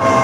you.